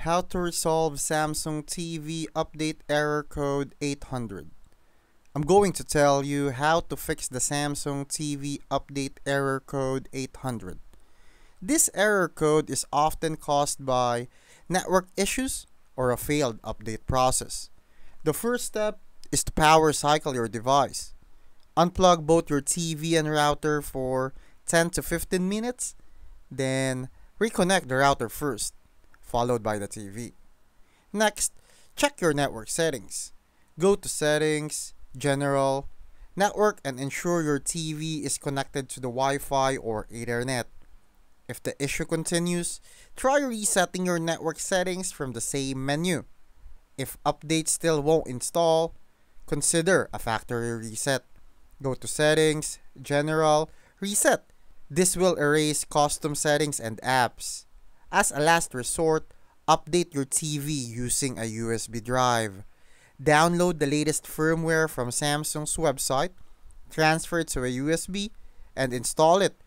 How to resolve Samsung TV update error code 800. I'm going to tell you how to fix the Samsung TV update error code 800. This error code is often caused by network issues or a failed update process. The first step is to power cycle your device. Unplug both your TV and router for 10 to 15 minutes, then reconnect the router first, followed by the TV. Next, check your network settings. Go to Settings, General, Network, and ensure your TV is connected to the Wi Fi or Ethernet. If the issue continues, try resetting your network settings from the same menu. If updates still won't install, consider a factory reset. Go to Settings, General, Reset. This will erase custom settings and apps. As a last resort, update your TV using a USB drive. Download the latest firmware from Samsung's website, transfer it to a USB, and install it